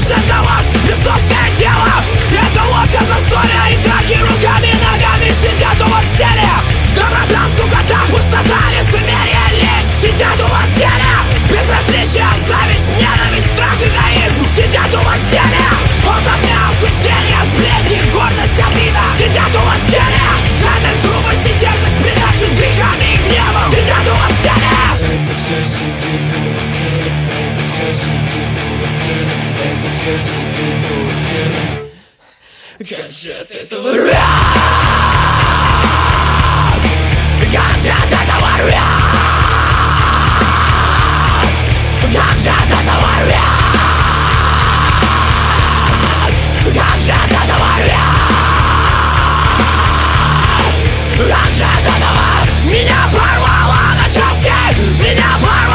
Nasze hałas jest troszkę Как же от этого рак! Как же от этого рак! Как же от этого рак! Как же от этого рак! Как же от этого Меня порвало на части! Меня порвало!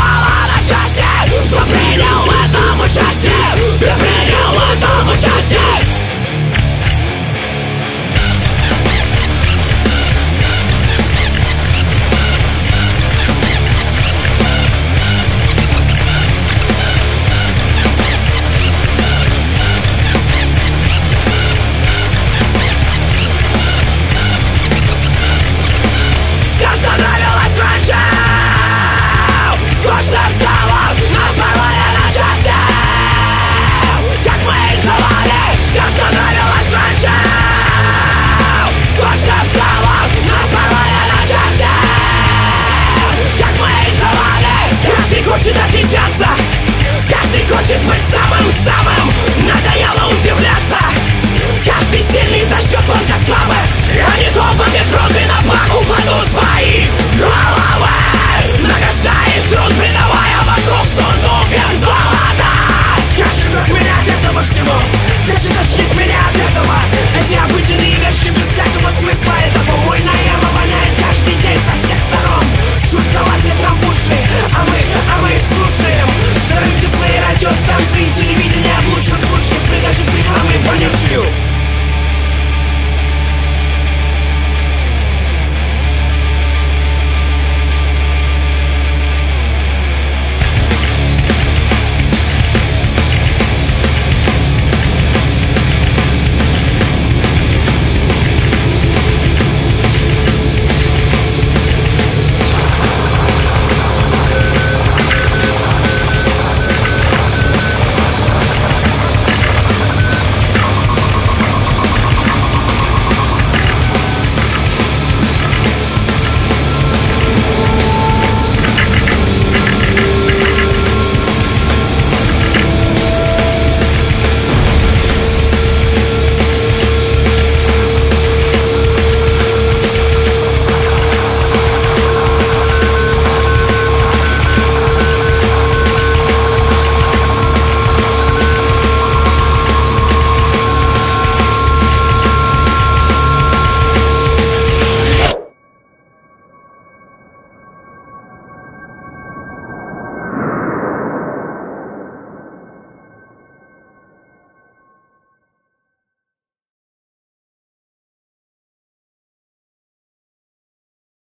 した日じ